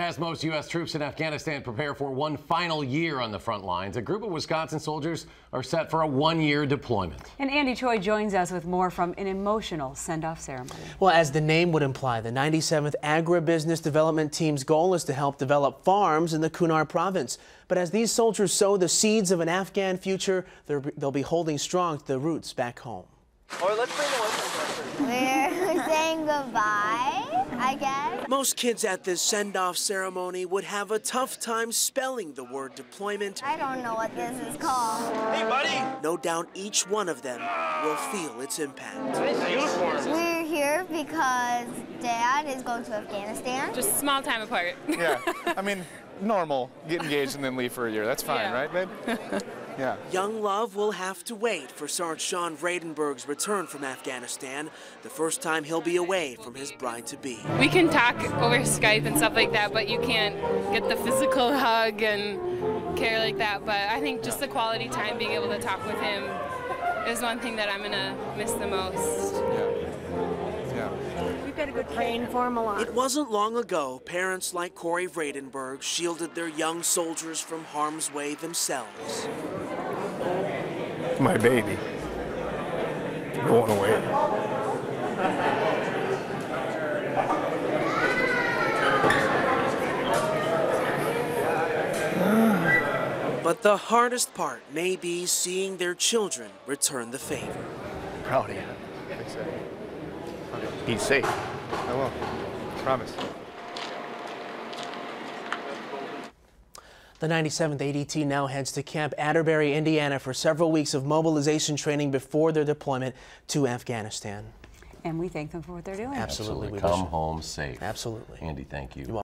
As most U.S. troops in Afghanistan prepare for one final year on the front lines, a group of Wisconsin soldiers are set for a one-year deployment. And Andy Choi joins us with more from an emotional send-off ceremony. Well, as the name would imply, the 97th Agribusiness Development Team's goal is to help develop farms in the Kunar province. But as these soldiers sow the seeds of an Afghan future, they'll be holding strong to the roots back home. Or let's bring the We're saying goodbye, I guess. Most kids at this send-off ceremony would have a tough time spelling the word deployment. I don't know what this is called. Hey, buddy! No doubt each one of them will feel its impact. We're here because Dad is going to Afghanistan. Just small time apart. yeah, I mean, normal, get engaged and then leave for a year. That's fine, Yeah. right, babe? Yeah. Young Love will have to wait for Sergeant Sean Vradenberg's return from Afghanistan, the first time he'll be away from his bride-to-be. We can talk over Skype and stuff like that, but you can't get the physical hug and care like that. But I think just the quality time, being able to talk with him, is one thing that I'm gonna miss the most. Yeah. We've a good praying for him a lot. It wasn't long ago parents like Corey Vradenberg shielded their young soldiers from harm's way themselves. My baby. Going away. But the hardest part may be seeing their children return the favor. Proud of you. Be safe. I will. Promise. The 97th ADT now heads to Camp Atterbury, Indiana for several weeks of mobilization training before their deployment to Afghanistan. And we thank them for what they're doing. Absolutely. we Come wish- home safe. Absolutely. Andy, thank you. You're